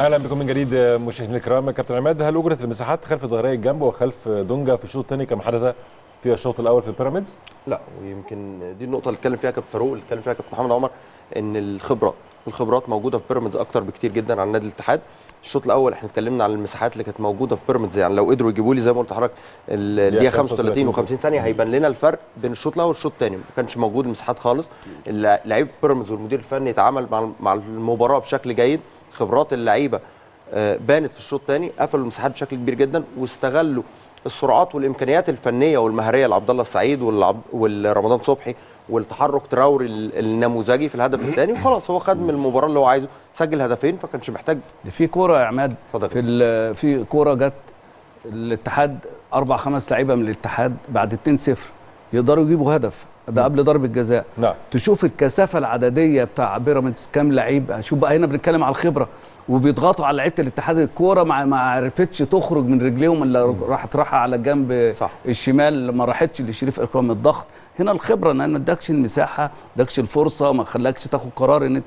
أهلا بكم من جديد مشاهدينا الكرام. كابتن عماد هل أجرت المساحات خلف ظهري الجنب وخلف دونجا في الشوط الثاني كما حدث في الشوط الأول في بيراميدز؟ لا ويمكن دي النقطة اللي اتكلم فيها كابتن فاروق اللي اتكلم فيها كابتن محمد عمر إن الخبرة الخبرات موجودة في بيراميدز أكتر بكتير جدا عن نادي الاتحاد. الشوط الأول إحنا اتكلمنا عن المساحات اللي كانت موجودة في بيراميدز يعني لو قدروا يجيبوا لي زي ما قلت لحضرتك الدقيقة 35 و50 ثانية هيبان لنا الفرق بين الشوط الأول والشوط الثاني. ما كانش موجود المساحات خالص. لعيب بيراميدز والمدير الفني اتعامل مع مع المباراة بشكل جيد. خبرات اللعيبة بانت في الشوط الثاني قفلوا المساحات بشكل كبير جدا واستغلوا السرعات والإمكانيات الفنية والمهارية لعبد الله السعيد والرمضان صبحي والتحرك تراوري النموذجي في الهدف الثاني وخلاص هو خد من المباراة اللي هو عايزه سجل هدفين فكانش محتاج في كورة يا عماد اتفضل. في في كورة جت الاتحاد أربع خمس لعيبة من الاتحاد بعد 2-0 يقدروا يجيبوا هدف ده قبل ضربة جزاء. نعم. تشوف الكثافة العددية بتاع بيراميدز كام لعيب. شوف بقى هنا بنتكلم على الخبرة. وبيضغطوا على لعيبة الاتحاد الكورة ما ما عرفتش تخرج من رجليهم إلا راحت راحة على الجنب صح. الشمال ما راحتش لشريف إكرام الضغط. هنا الخبرة ان ما ادكش المساحة ما ادكش الفرصة ما خلاكش تاخد قرار إن أنت